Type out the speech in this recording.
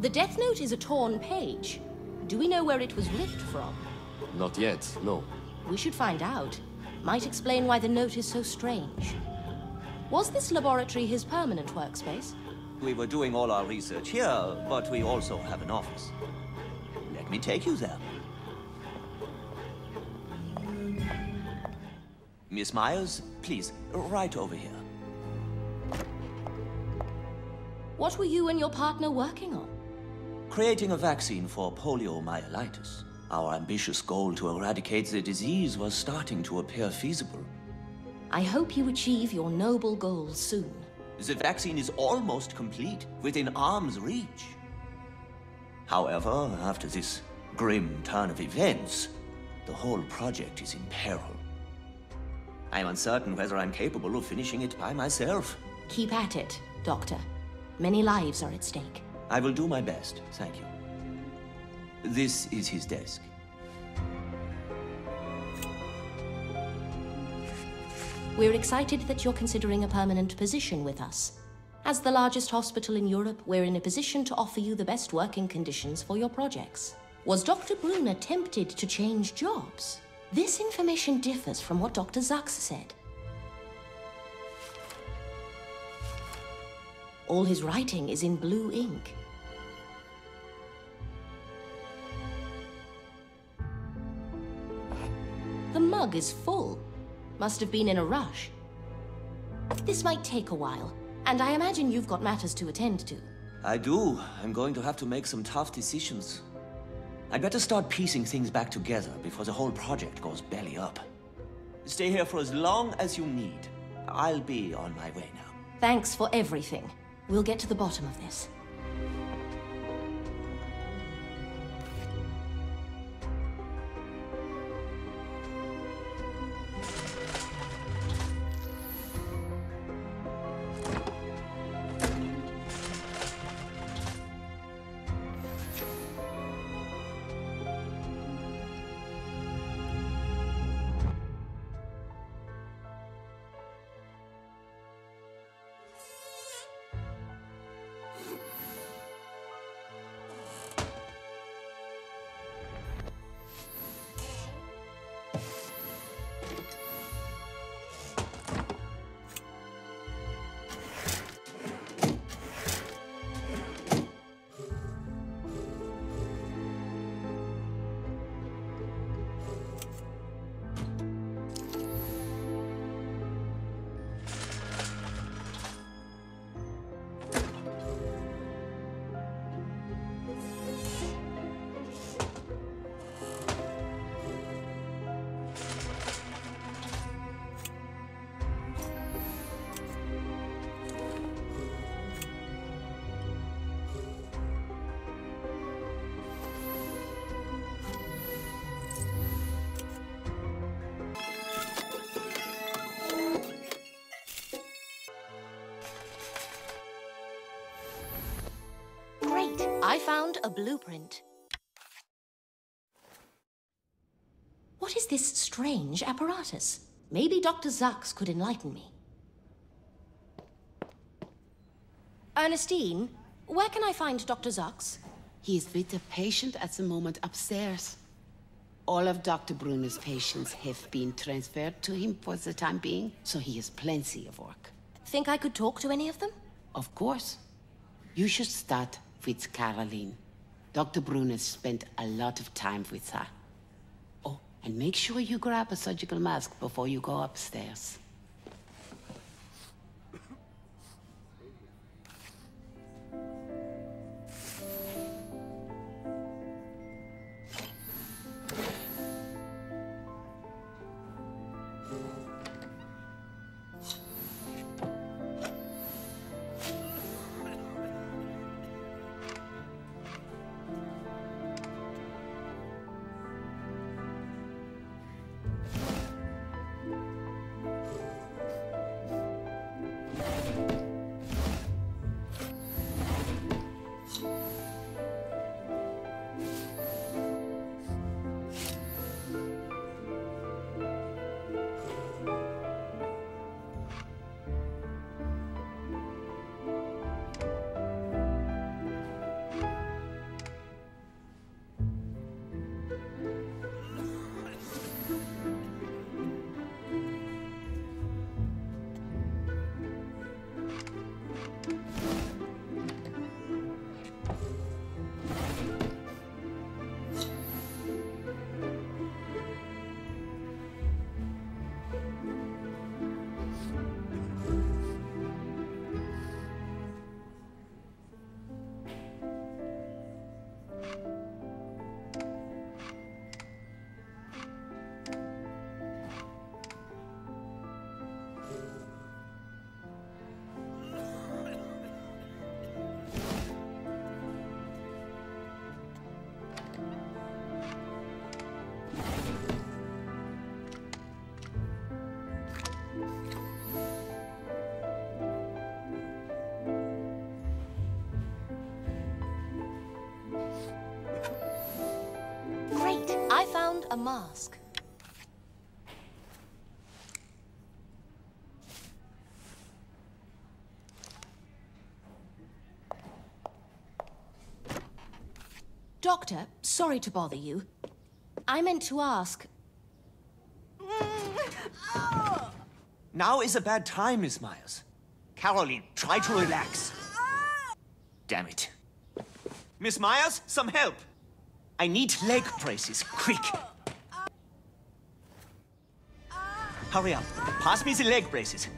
The Death Note is a torn page. Do we know where it was ripped from? Not yet, no. We should find out. Might explain why the note is so strange. Was this laboratory his permanent workspace? We were doing all our research here, but we also have an office. Let me take you there. Miss Myers, please, right over here. What were you and your partner working on? Creating a vaccine for poliomyelitis. Our ambitious goal to eradicate the disease was starting to appear feasible. I hope you achieve your noble goals soon. The vaccine is almost complete, within arm's reach. However, after this grim turn of events, the whole project is in peril. I'm uncertain whether I'm capable of finishing it by myself. Keep at it, Doctor. Many lives are at stake. I will do my best, thank you. This is his desk. We're excited that you're considering a permanent position with us. As the largest hospital in Europe, we're in a position to offer you the best working conditions for your projects. Was Dr. Brunner tempted to change jobs? This information differs from what Dr. Zaks said. All his writing is in blue ink. The mug is full. Must have been in a rush. This might take a while, and I imagine you've got matters to attend to. I do. I'm going to have to make some tough decisions. I'd better start piecing things back together before the whole project goes belly up. Stay here for as long as you need. I'll be on my way now. Thanks for everything. We'll get to the bottom of this. I found a blueprint. What is this strange apparatus? Maybe Dr. Zax could enlighten me. Ernestine, where can I find Dr. Zax? He is with a patient at the moment upstairs. All of Dr. Brunner's patients have been transferred to him for the time being, so he has plenty of work. Think I could talk to any of them? Of course. You should start with Caroline. Dr. Brunner spent a lot of time with her. Oh, and make sure you grab a surgical mask before you go upstairs. Found a mask. Doctor, sorry to bother you. I meant to ask. Now is a bad time, Miss Myers. Caroline, try to relax. Damn it. Miss Myers, some help. I need leg braces, quick. Hurry up. Pass me the leg braces.